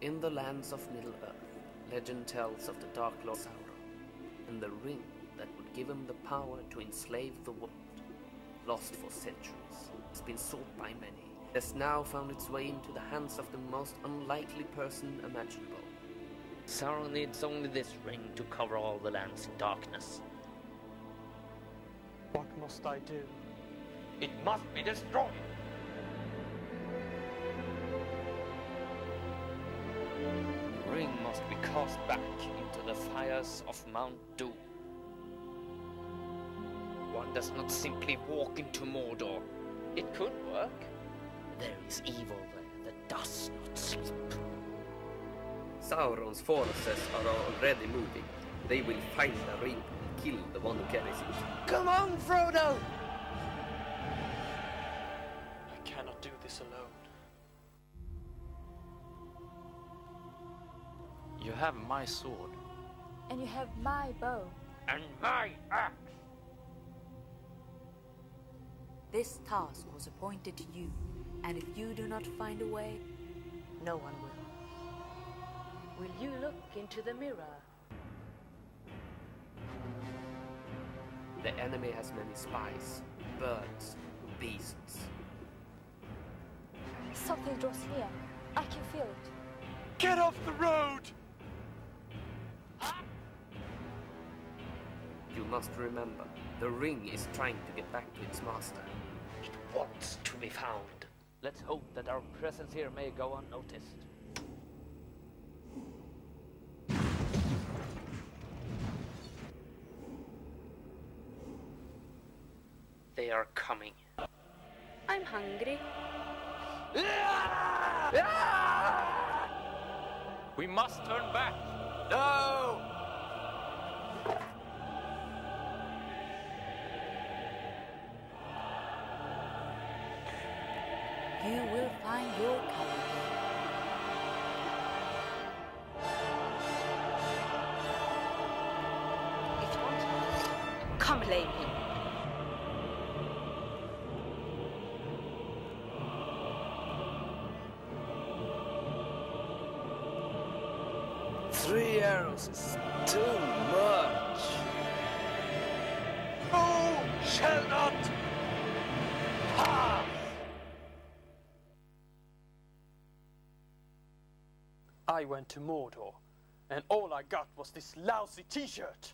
In the lands of Middle-earth, legend tells of the Dark Lord Sauron and the ring that would give him the power to enslave the world. Lost for centuries, it's been sought by many. It has now found its way into the hands of the most unlikely person imaginable. Sauron needs only this ring to cover all the lands in darkness. What must I do? It must be destroyed. Must be cast back into the fires of Mount Doom. One does not simply walk into Mordor. It could work. There is evil there that does not sleep. Sauron's forces are already moving. They will find the ring and kill the one who carries it. Come on, Frodo! You have my sword. And you have my bow. And my axe. This task was appointed to you, and if you do not find a way, no one will. Will you look into the mirror? The enemy has many spies, birds, beasts. Something draws near. I can feel it. Get off the road! Must remember, the ring is trying to get back to its master. It wants to be found. Let's hope that our presence here may go unnoticed. They are coming. I'm hungry. We must turn back. No! You will find your color. It won't. Come, lay me. Three arrows is too much. Who shall not I went to Mordor, and all I got was this lousy t-shirt.